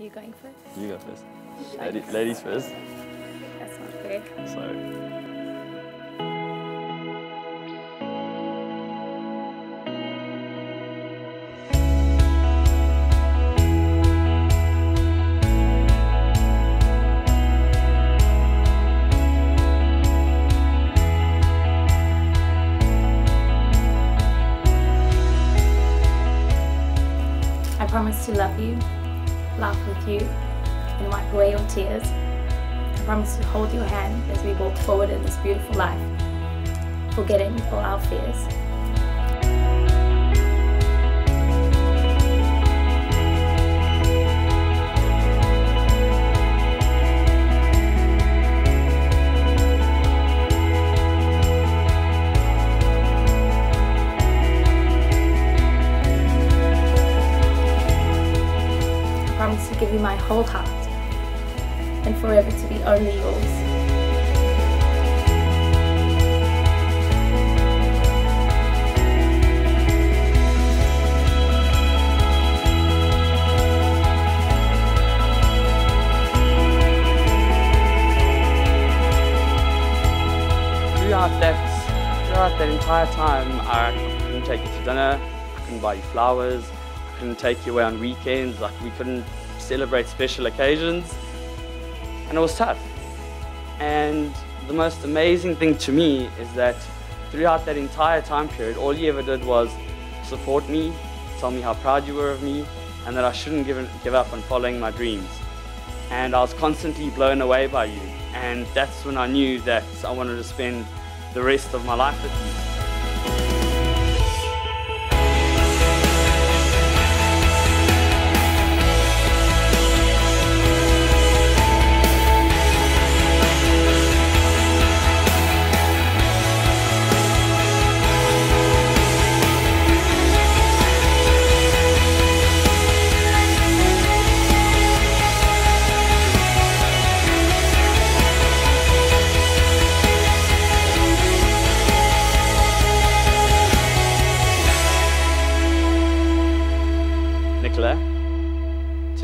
You going first? You go first. Lady, ladies first. That's not fair. So, I promise to love you, laugh with you, and wipe away your tears. I promise to hold your hand as we walk forward in this beautiful life, forgetting all our fears. My whole heart and forever to be only yours. throughout that, throughout that entire time, I couldn't take you to dinner, I couldn't buy you flowers, I couldn't take you away on weekends, like we couldn't celebrate special occasions, and it was tough. And the most amazing thing to me is that throughout that entire time period, all you ever did was support me, tell me how proud you were of me, and that I shouldn't give, give up on following my dreams. And I was constantly blown away by you. And that's when I knew that I wanted to spend the rest of my life with you.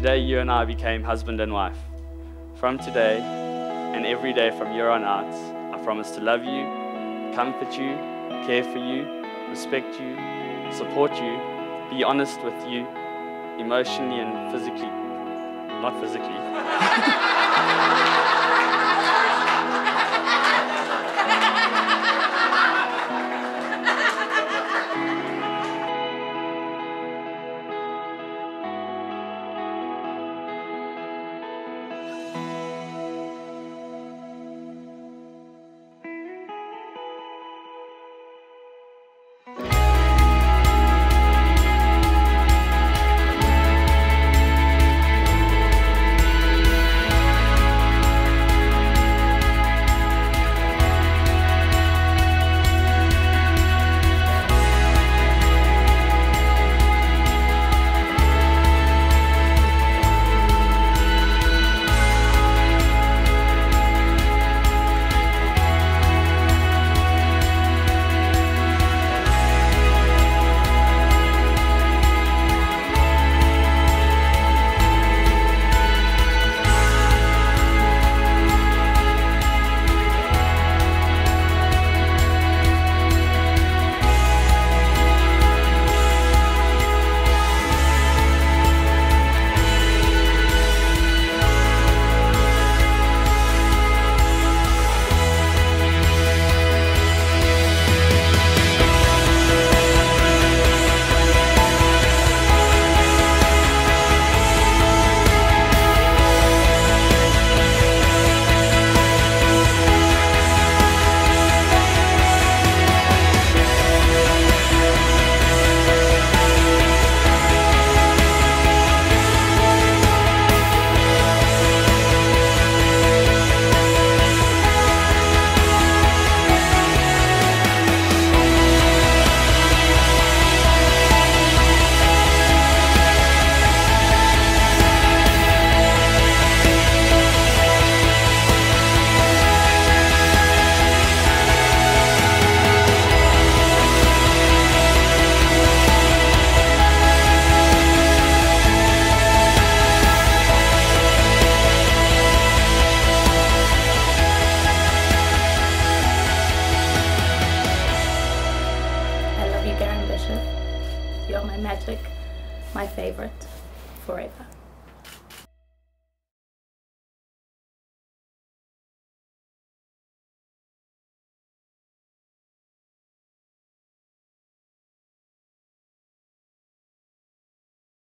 Today you and I became husband and wife. From today and every day from here on out, I promise to love you, comfort you, care for you, respect you, support you, be honest with you, emotionally and physically. Not physically. my favorite forever.